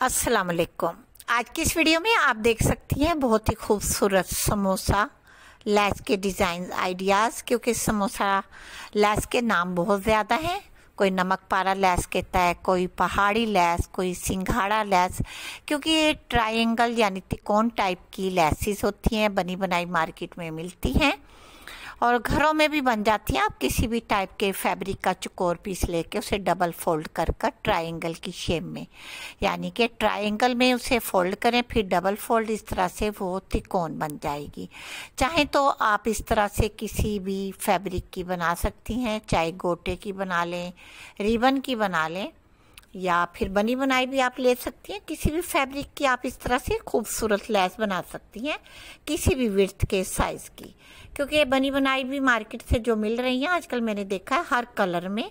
अस्सलाम वालेकुम आज की इस वीडियो में आप देख सकती हैं बहुत ही खूबसूरत समोसा, लैस के डिज़ाइन आइडियाज़, क्योंकि समोसा लैस के नाम बहुत ज़्यादा हैं। कोई नमक पारा लैस के तय, कोई पहाड़ी लैस, कोई सिंघाड़ा लैस, क्योंकि ये ट्रायंगल यानी तिकोन टाइप की लैसिस होती हैं बनी बनाई मार्केट में मिलती हैं। और घरों में भी बन जाती हैं। आप किसी भी टाइप के फैब्रिक का चकोर पीस लेके उसे डबल फोल्ड कर कर ट्राइंगल की शेप में, यानी कि ट्राइंगल में उसे फोल्ड करें, फिर डबल फोल्ड इस तरह से वो तिकोन बन जाएगी। चाहे तो आप इस तरह से किसी भी फैब्रिक की बना सकती हैं, चाहे गोटे की बना लें, रिबन की बना लें या फिर बनी बनाई भी आप ले सकती हैं। किसी भी फैब्रिक की आप इस तरह से खूबसूरत लैस बना सकती हैं, किसी भी विर्थ के साइज़ की। क्योंकि ये बनी बनाई भी मार्केट से जो मिल रही हैं, आजकल मैंने देखा है, हर कलर में,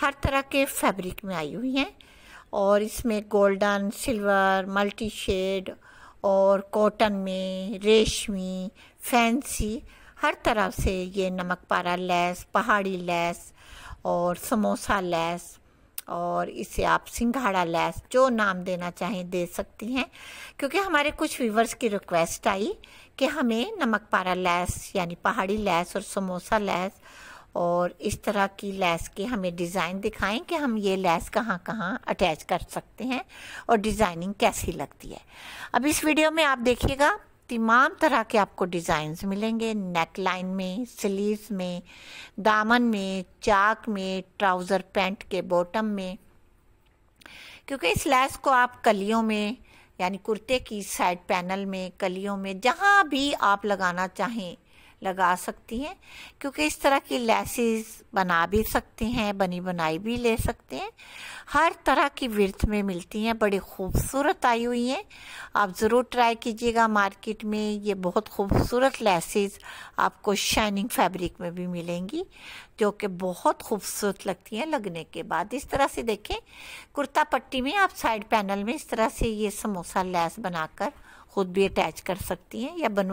हर तरह के फैब्रिक में आई हुई हैं। और इसमें गोल्डन सिल्वर मल्टी शेड और कॉटन में, रेशमी फैंसी हर तरह से ये नमक पारा लेस, पहाड़ी लेस और समोसा लेस और इसे आप सिंघाड़ा लैस, जो नाम देना चाहें दे सकती हैं। क्योंकि हमारे कुछ व्यूवर्स की रिक्वेस्ट आई कि हमें नमक पारा लैस, यानी पहाड़ी लैस और समोसा लैस, और इस तरह की लैस के हमें डिज़ाइन दिखाएँ कि हम ये लैस कहाँ कहाँ अटैच कर सकते हैं और डिज़ाइनिंग कैसी लगती है। अब इस वीडियो में आप देखिएगा तमाम तरह के आपको डिज़ाइंस मिलेंगे। नेक लाइन में स्लीव्स में, दामन में, चाक में, ट्राउज़र पैंट के बॉटम में। क्योंकि इस लैस को आप कलियों में, यानी कुर्ते की साइड पैनल में, कलियों में, जहाँ भी आप लगाना चाहें लगा सकती हैं, क्योंकि इस तरह की लेसेस बना भी सकते हैं, बनी बनाई भी ले सकते हैं। हर तरह की विर्थ में मिलती हैं, बड़ी खूबसूरत आई हुई हैं। आप ज़रूर ट्राई कीजिएगा मार्केट में, ये बहुत खूबसूरत लेसेस आपको शाइनिंग फैब्रिक में भी मिलेंगी, जो कि बहुत खूबसूरत लगती हैं लगने के बाद। इस तरह से देखें, कुर्ता पट्टी में आप साइड पैनल में इस तरह से ये समोसा लेस बनाकर खुद भी अटैच कर सकती हैं या बनवा